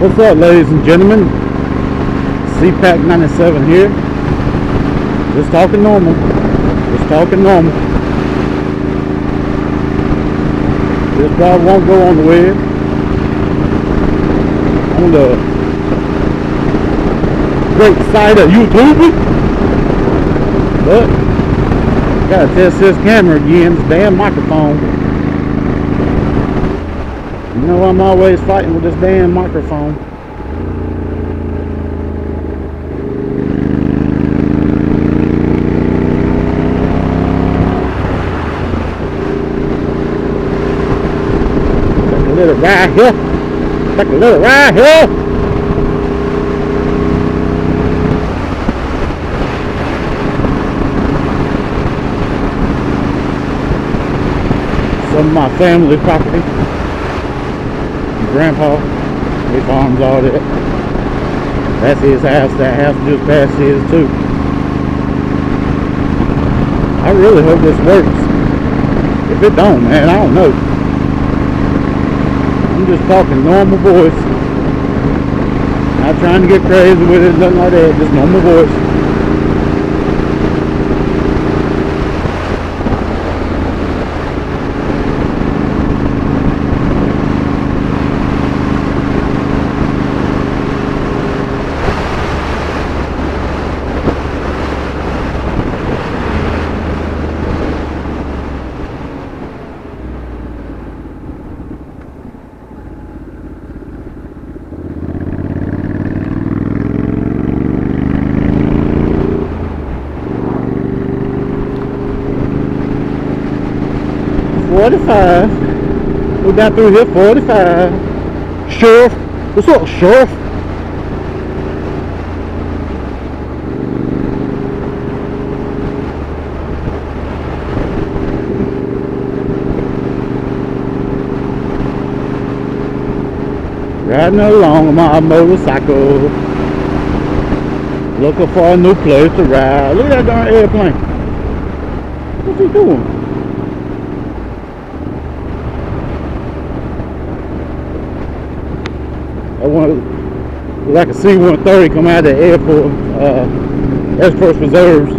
What's up, ladies and gentlemen? CPAC 97 here. Just talking normal. Just talking normal. This probably won't go on the web. On the great site of YouTube. But, gotta test this camera again, this damn microphone. Know I'm always fighting with this damn microphone. Take a little ride here. Take a little ride here. Some of my family property grandpa. He farms all that. That's his house. That house just past his too. I really hope this works. If it don't, man, I don't know. I'm just talking normal voice. Not trying to get crazy with it, nothing like that. Just normal voice. Forty-five. We got through here. Forty-five. Sheriff, what's up, Sheriff? Riding along on my motorcycle. Looking for a new place to ride. Look at that darn airplane. What's he doing? Want like a C-130 come out of the airport, uh, Force Reserves.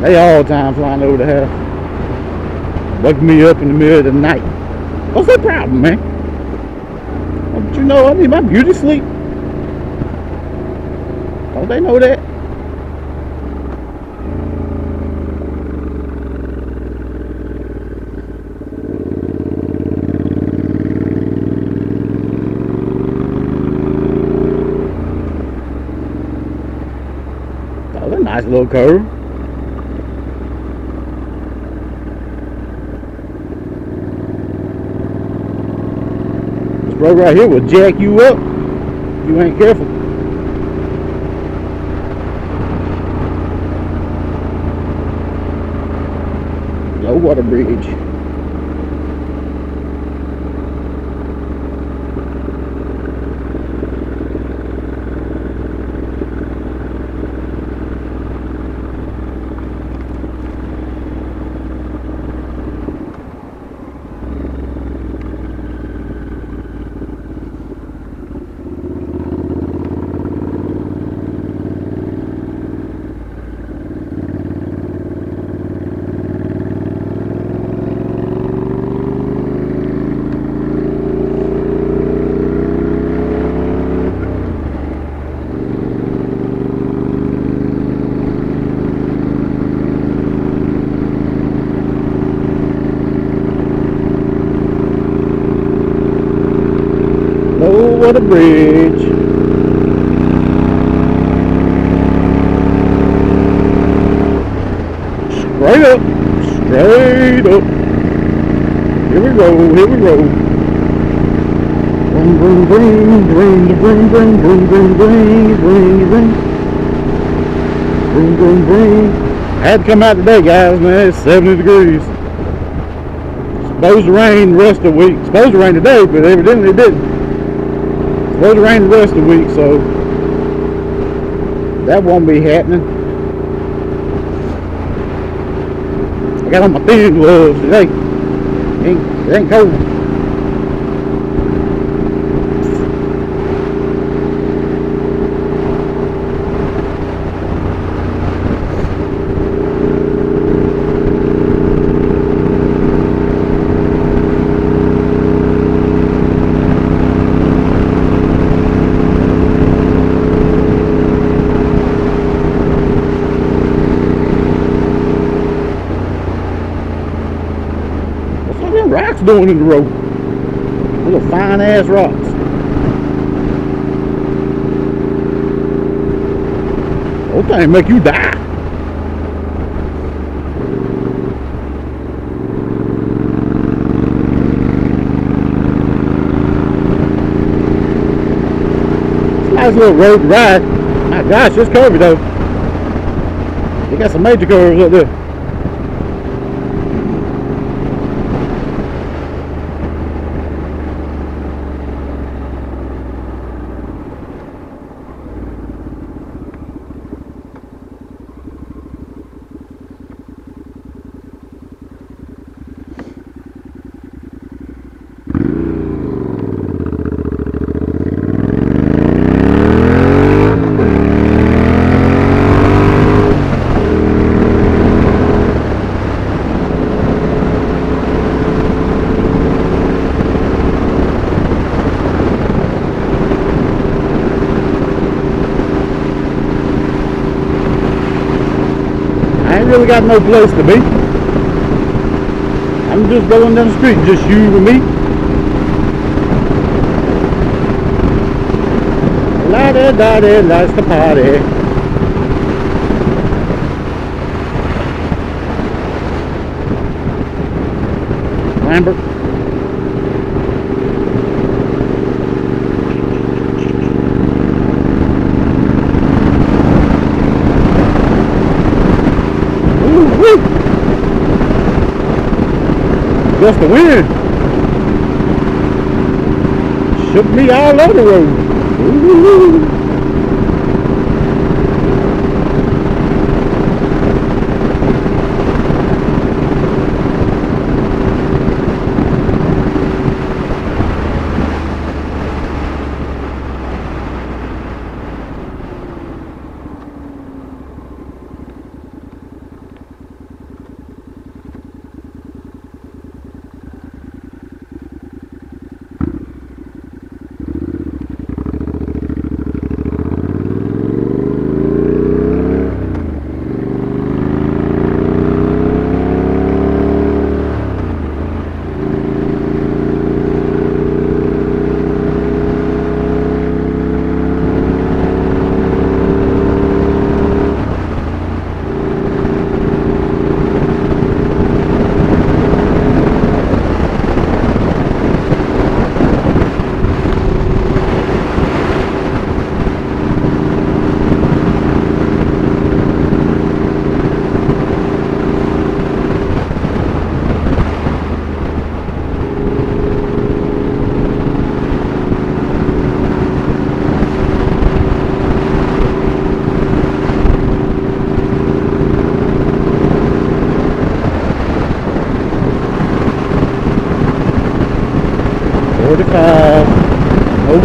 They all the time flying over the house. Wake me up in the middle of the night. What's that problem, man? Don't you know I need my beauty sleep? Don't they know that? A nice little curve. This road right here will jack you up if you ain't careful. Low water bridge. Low water bridge. Straight up. Straight up. Here we go. Here we go. Bring, bring, bring, bring, bring, bring, bring, bring, bring, bring, bring. Bring, bring, bring. Had to come out today, guys, man. It's 70 degrees. Supposed to rain the rest of the week. Supposed to rain today, but evidently it didn't. Supposed to rain the rest of the week, so that won't be happening. I got on my thin gloves today. It ain't, it ain't cold. rocks doing in the road? Little fine ass rocks. Those things make you die. Nice little road to ride. My gosh, it's curvy though. You got some major curves up there. Got no place to be. I'm just going down the street, just you and me. La da da da, that's the party. Lambert. Ooh, woo. Just the wind. Shook me all over the road. Ooh.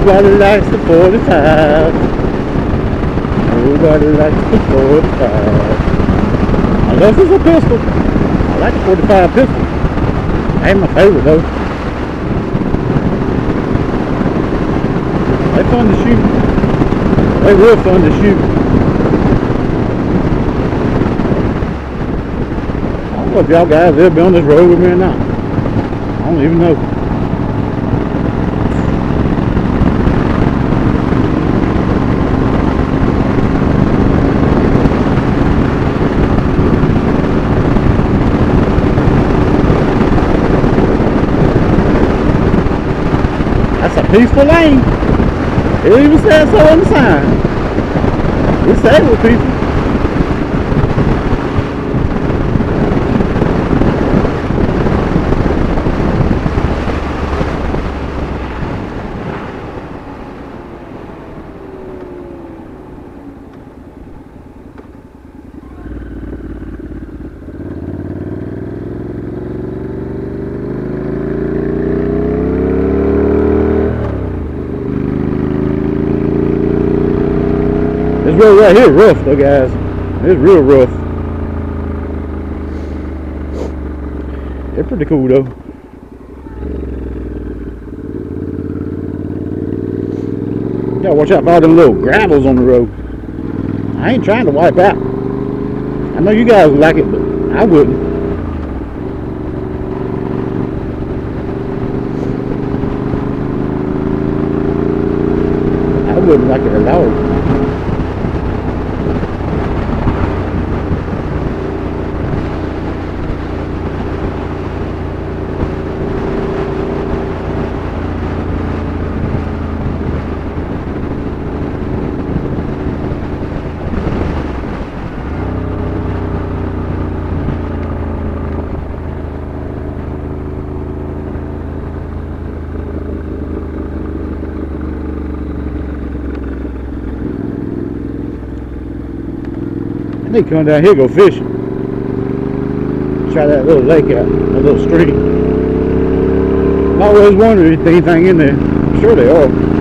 Nobody likes the forty-five. Nobody likes the forty-five. Unless it's a pistol. I like the forty-five pistol. Ain't my favorite though. They fun to shoot. They real fun to shoot. I don't know if y'all guys ever been on this road with me or not. I don't even know. That's a peaceful lane. It even says so on the sign. It's This road right here rough though guys. It's real rough. They're pretty cool though. You gotta watch out for all them little gravels on the road. I ain't trying to wipe out. I know you guys like it, but I wouldn't. I wouldn't like it at all. To come down here go fishing. Try that little lake out, that little stream. I always wondered if anything in there. I'm sure they are.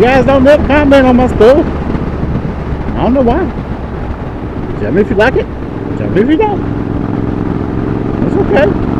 You guys don't never comment on my stuff. I don't know why. Tell me if you like it. Tell me if you don't. It's okay.